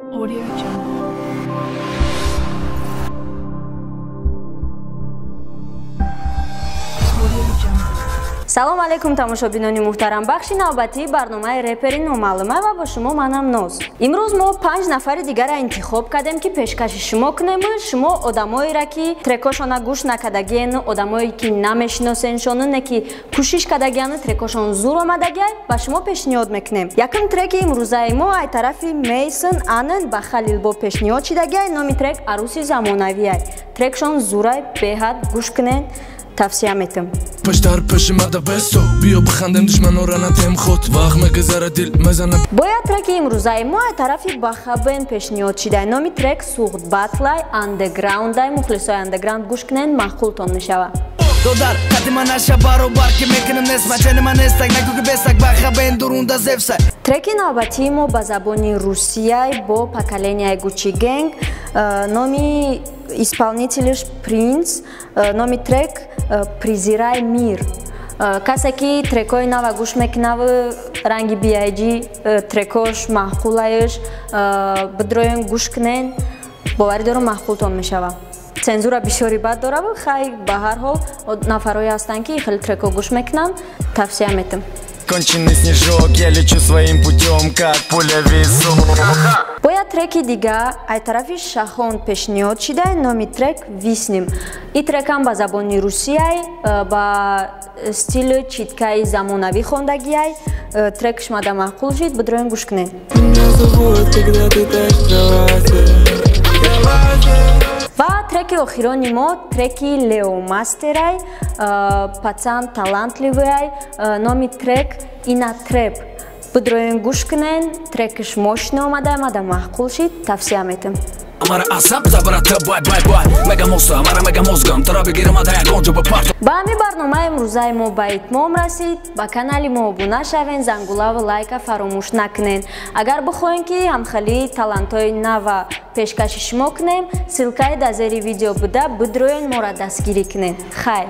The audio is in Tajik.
Audio Jungle. Салом алайкум тамошобинони муҳтарам. Бахши навбатии барномаи репери номаълума ва бо шумо манам ноз имрӯз мо панҷ нафари дигара интихоб кардем ки пешкаши шумо кунем шумо одамоеро ки трекошона гӯш накардагиен одамое ки намешиносеншоне ки кӯшиш кардагиану трекошон зур омадагиай ба шумо пешниҳод мекунем. Якум треки имрӯзаи мо ай тарафи мейсон анен ба халилбо пешниҳод шидагиай номи трек арӯси замонавиай трекшон зурай беҳад гӯш кунен тавсия метам паштар пеши мада бесо биё бихандем душманора натем худ вақт мегузара дил мезанам. Бояд треки имрӯзаи мо ай тарафи бахабен пешниҳод шидай номи трек суғд батлай андеграундай мухлисои андеграунд гӯш кунен маъқултон мешавад додар қадима наша баробар ки мекунем нест мачанима нестак нагӯ ки бесак бахабен дурунда зевса. Треки навбатии мо ба забони русияй бо поколения гучи генг э, номи исполнителиш принц э, номи трек э, призирай мир. Э, касе ки трекҳои нава гӯш мекунаву ранги биайҷи трекош маъқулаиш бидроен гӯш кунен боварӣ дорам маъқултон мешавад цензура бисёри бад дораву хай ба ҳар ҳол нафарҳое ҳастанд ки хеле трекҳо гӯш мекунанд тавсия метам конченый снежок я лечу своим путем как пуля бояд треки дигар ай тарафи шахон пешниҳод шидай номи трек виснем и трекам ба забони русияй э, ба стили читкаи замонавӣ хондагиай. Э, трекш мада маъқул шид бидроен гӯш кунед. Ва треки охирони мо треки лео мастерай э, пацан талантливай э, номи трек ина треп бидроен гӯш кунен трекиш мошина омада мада маъқул шид тавсия метам амара асаб забарата бай бай бай мега моса амара мега мозгам тара бигирам ада ягонҷо ба парт ба ҳамин барномаи имрӯзаи мо ба итмом расид ба канали мо обуна шавен зангулаву лайка фаромӯш накунен агар бихоҳем ки ҳамхалии талантҳои нава пешкаши шумо кунем силкаи дар зери видео буда бидроен моро дастгирӣ кунед хайр.